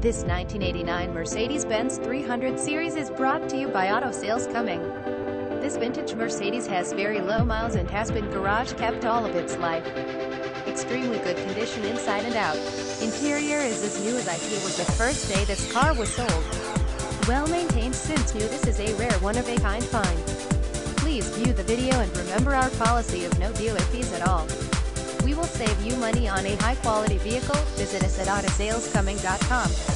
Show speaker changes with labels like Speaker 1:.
Speaker 1: This 1989 Mercedes-Benz 300 Series is brought to you by Auto Sales Cumming. This vintage Mercedes has very low miles and has been garage kept all of its life. Extremely good condition inside and out. Interior is as new as I it was the first day this car was sold. Well maintained since new this is a rare one-of-a-kind find. Please view the video and remember our policy of no dealer fees at all. Money on a high-quality vehicle. Visit us at autosalescumming.com.